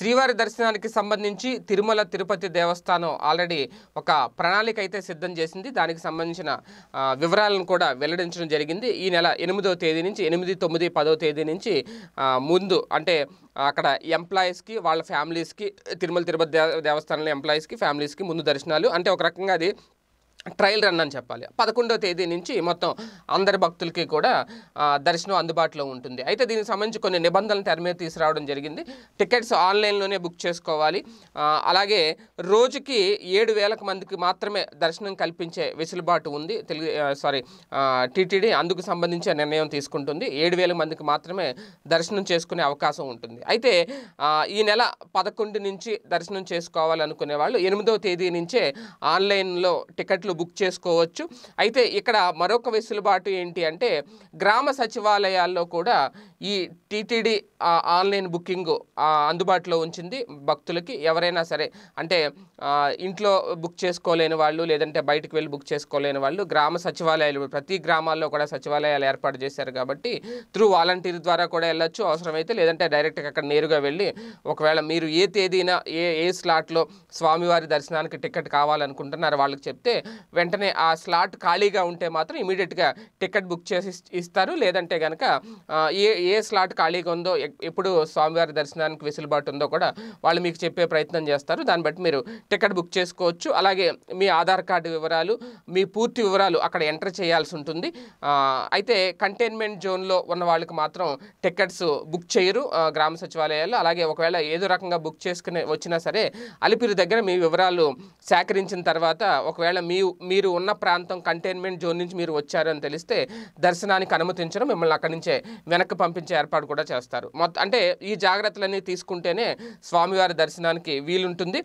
శ్రీవారి దర్శనానికి సంబంధించి తిరుమల తిరుపతి దేవస్థానం ఆల్రెడీ ఒక ప్రణాళిక అయితే సిద్ధం చేసింది. దానికి సంబంధించిన వివరాలను కూడా వెల్లడించడం జరిగింది. ఈ నెల ఎనిమిదవ తేదీ నుంచి ఎనిమిది తొమ్మిది పదవ తేదీ నుంచి ముందు అంటే అక్కడ ఎంప్లాయీస్కి వాళ్ళ ఫ్యామిలీస్కి తిరుమల తిరుపతి దేవస్థానంలో ఎంప్లాయీస్కి ఫ్యామిలీస్కి ముందు దర్శనాలు. అంటే ఒక రకంగా అది ట్రయల్ రన్ అని చెప్పాలి. పదకొండో తేదీ నుంచి మొత్తం అందరి భక్తులకి కూడా దర్శనం అందుబాటులో ఉంటుంది. అయితే దీనికి సంబంధించి కొన్ని నిబంధనలు తెర మీద తీసుకురావడం జరిగింది. టికెట్స్ ఆన్లైన్లోనే బుక్ చేసుకోవాలి. అలాగే రోజుకి ఏడు వేలకు మందికి మాత్రమే దర్శనం కల్పించే వెసులుబాటు ఉంది. తెలుగు సారీ టీటీడీ అందుకు సంబంధించిన నిర్ణయం తీసుకుంటుంది. ఏడు వేల మందికి మాత్రమే దర్శనం చేసుకునే అవకాశం ఉంటుంది. అయితే ఈ నెల పదకొండు నుంచి దర్శనం చేసుకోవాలనుకునే వాళ్ళు ఎనిమిదవ తేదీ నుంచే ఆన్లైన్లో టికెట్లు బుక్ చేసుకోవచ్చు. అయితే ఇక్కడ మరొక వెసులుబాటు ఏంటి అంటే గ్రామ సచివాలయాల్లో కూడా ఈ టీటీడీ ఆన్లైన్ బుకింగ్ అందుబాటులో ఉంచింది భక్తులకి. ఎవరైనా సరే అంటే ఇంట్లో బుక్ చేసుకోలేని వాళ్ళు లేదంటే బయటకు వెళ్ళి బుక్ చేసుకోలేని వాళ్ళు గ్రామ సచివాలయాలు ప్రతి గ్రామాల్లో కూడా సచివాలయాలు ఏర్పాటు చేశారు కాబట్టి త్రూ వాలంటీర్ ద్వారా కూడా వెళ్ళొచ్చు అవసరమైతే లేదంటే డైరెక్ట్గా అక్కడ నేరుగా వెళ్ళి ఒకవేళ మీరు ఏ తేదీన ఏ ఏ స్లాట్లో స్వామివారి దర్శనానికి టికెట్ కావాలనుకుంటున్నారు వాళ్ళకి చెప్తే వెంటనే ఆ స్లాట్ ఖాళీగా ఉంటే మాత్రం ఇమీడియట్గా టికెట్ బుక్ చేసి ఇస్తారు. లేదంటే కనుక ఏ ఏ స్లాట్ ఖాళీగా ఉందో ఎప్పుడు స్వామివారి దర్శనానికి వెసులుబాటు ఉందో కూడా వాళ్ళు మీకు చెప్పే ప్రయత్నం చేస్తారు. దాన్ని బట్టి మీరు టికెట్ బుక్ చేసుకోవచ్చు. అలాగే మీ ఆధార్ కార్డు వివరాలు మీ పూర్తి వివరాలు అక్కడ ఎంటర్ చేయాల్సి ఉంటుంది. అయితే కంటైన్మెంట్ జోన్లో ఉన్న వాళ్ళకి మాత్రం టికెట్స్ బుక్ చేయరు గ్రామ సచివాలయాల్లో. అలాగే ఒకవేళ ఏదో రకంగా బుక్ చేసుకుని వచ్చినా సరే అలిపిరి దగ్గర మీ వివరాలు సేకరించిన తర్వాత ఒకవేళ మీ మీరు ఉన్న ప్రాంతం కంటైన్మెంట్ జోన్ నుంచి మీరు వచ్చారని తెలిస్తే దర్శనానికి అనుమతించడం మిమ్మల్ని అక్కడి నుంచే వెనక్కి కల్పించే ఏర్పాటు కూడా చేస్తారు. మొత్తం అంటే ఈ జాగ్రత్తలన్నీ తీసుకుంటేనే స్వామివారి దర్శనానికి వీలుంటుంది.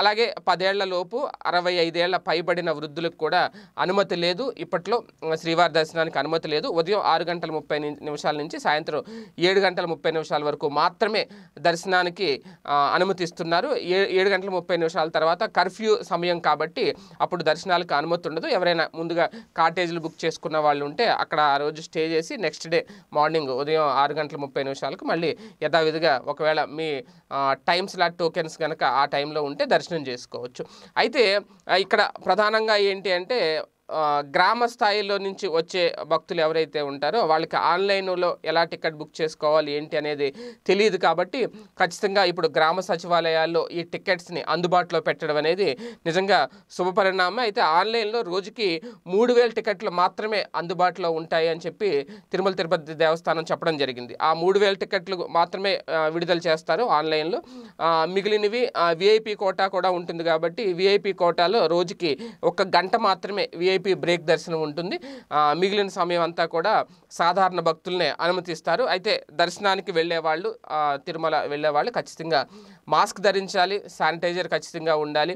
అలాగే పదేళ్ళ లోపు అరవై ఐదేళ్ళ పైబడిన వృద్ధులకు కూడా అనుమతి లేదు. ఇప్పట్లో శ్రీవారి దర్శనానికి అనుమతి లేదు. ఉదయం ఆరు గంటల ముప్పై నిమిషాల నుంచి సాయంత్రం ఏడు గంటల ముప్పై నిమిషాల వరకు మాత్రమే దర్శనానికి అనుమతిస్తున్నారు. ఏ ఏడు గంటల ముప్పై నిమిషాల తర్వాత కర్ఫ్యూ సమయం కాబట్టి అప్పుడు దర్శనాలకు అనుమతి ఉండదు. ఎవరైనా ముందుగా కాటేజీలు బుక్ చేసుకున్న వాళ్ళు ఉంటే అక్కడ ఆ రోజు స్టే చేసి నెక్స్ట్ డే మార్నింగ్ ఉదయం ఆరు గంటల ముప్పై నిమిషాలకు మళ్ళీ యథావిధిగా ఒకవేళ మీ టైమ్ స్లాట్ టోకెన్స్ కనుక ఆ టైంలో ఉంటే దర్శనం చేసుకోవచ్చు. అయితే ఇక్కడ ప్రధానంగా ఏంటి అంటే గ్రామ స్థాయిలో నుంచి వచ్చే భక్తులు ఎవరైతే ఉంటారో వాళ్ళకి ఆన్లైన్లో ఎలా టికెట్ బుక్ చేసుకోవాలి ఏంటి అనేది తెలియదు కాబట్టి ఖచ్చితంగా ఇప్పుడు గ్రామ సచివాలయాల్లో ఈ టికెట్స్ని అందుబాటులో పెట్టడం అనేది నిజంగా శుభపరిణామం అయితే ఆన్లైన్లో రోజుకి మూడు వేల టికెట్లు మాత్రమే అందుబాటులో ఉంటాయి అని చెప్పి తిరుమల తిరుపతి దేవస్థానం చెప్పడం జరిగింది. ఆ మూడు వేల టికెట్లు మాత్రమే విడుదల చేస్తారు ఆన్లైన్లో. మిగిలినవి విఐపి కోటా కూడా ఉంటుంది కాబట్టి విఐపి కోటాలో రోజుకి ఒక గంట మాత్రమే విఐపి బ్రేక్ దర్శనం ఉంటుంది. మిగిలిన సమయం అంతా కూడా సాధారణ భక్తులనే అనుమతిస్తారు. అయితే దర్శనానికి వెళ్ళే వాళ్ళు తిరుమల వెళ్ళే వాళ్ళు ఖచ్చితంగా మాస్క్ ధరించాలి శానిటైజర్ ఖచ్చితంగా ఉండాలి.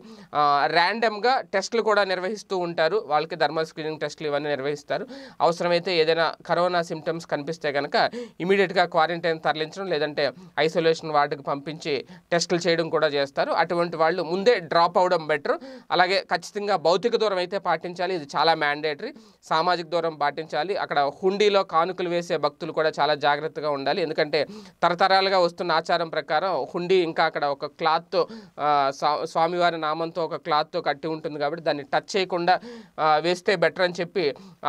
ర్యాండమ్గా టెస్టులు కూడా నిర్వహిస్తూ ఉంటారు. వాళ్ళకి థర్మల్ స్క్రీనింగ్ టెస్టులు ఇవన్నీ నిర్వహిస్తారు. అవసరమైతే ఏదైనా కరోనా సిమ్టమ్స్ కనిపిస్తే కనుక ఇమీడియట్గా క్వారంటైన్ తరలించడం లేదంటే ఐసోలేషన్ వార్డుకి పంపించి టెస్టులు చేయడం కూడా చేస్తారు. అటువంటి వాళ్ళు ముందే డ్రాప్ అవడం బెటర్ అలాగే ఖచ్చితంగా భౌతిక దూరం అయితే పాటించాలి. ఇది చాలా మ్యాండేటరీ సామాజిక దూరం పాటించాలి. అక్కడ హుండీలో కానుకలు వేసే భక్తులు కూడా చాలా జాగ్రత్తగా ఉండాలి. ఎందుకంటే తరతరాలుగా వస్తున్న ఆచారం ప్రకారం హుండీ ఇంకా అక్కడ ఒక క్లాత్తో స్వామివారి నామంతో ఒక క్లాత్తో కట్టి ఉంటుంది కాబట్టి దాన్ని టచ్ చేయకుండా వేస్తే బెటర్ అని చెప్పి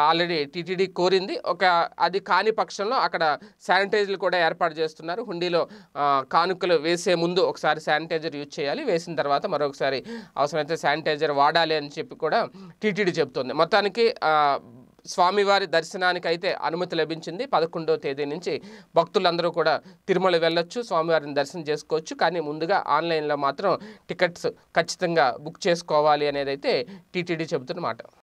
ఆల్రెడీ టీటీడీ కోరింది. ఒక అది కాని పక్షంలో అక్కడ శానిటైజర్లు కూడా ఏర్పాటు చేస్తున్నారు. హుండీలో కానుకలు వేసే ముందు ఒకసారి శానిటైజర్ యూజ్ చేయాలి. వేసిన తర్వాత మరొకసారి అవసరమైతే శానిటైజర్ వాడాలి అని చెప్పి కూడా టీటీడీ చెప్తుంది మొత్తానికి స్వామివారి దర్శనానికి అయితే అనుమతి లభించింది. పదకొండవ తేదీ నుంచి భక్తులందరూ కూడా తిరుమల వెళ్ళొచ్చు స్వామివారిని దర్శనం చేసుకోవచ్చు. కానీ ముందుగా ఆన్లైన్లో మాత్రం టికెట్స్ ఖచ్చితంగా బుక్ చేసుకోవాలి అనేది అయితే టీటీడీ చెబుతున్నమాట